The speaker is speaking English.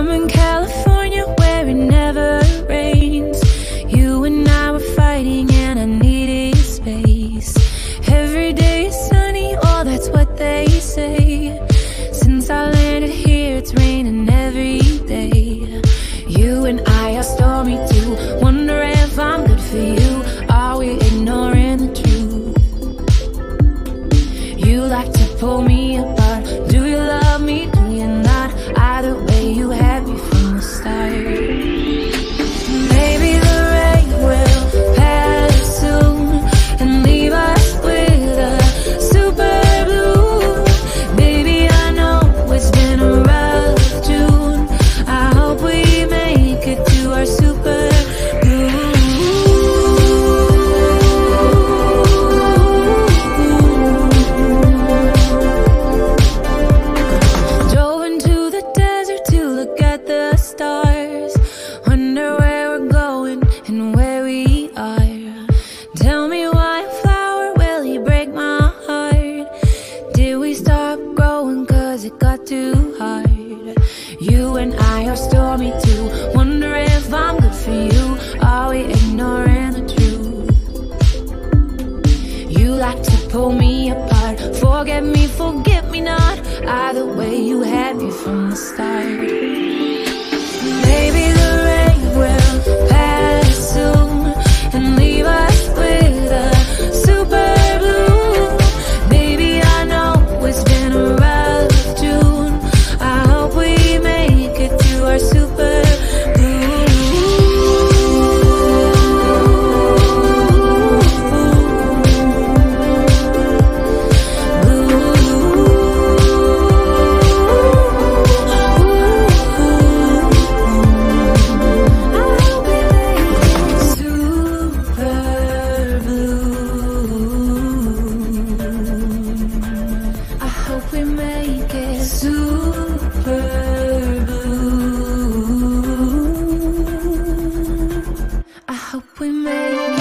I'm in California where it never rains. You and I were fighting and I needed space. Every day is sunny, oh, that's what they say. Since I landed here, it's raining every day. You and I are stormy too. Wonder if I'm good for you. Are we ignoring the truth? You like to pull me apart. Growing cause it got too hard? You and I are stormy too. Wonder if I'm good for you. Are we ignoring the truth? You like to pull me apart. Forget me, forget me not. Either way, you had me from the start. I hope we make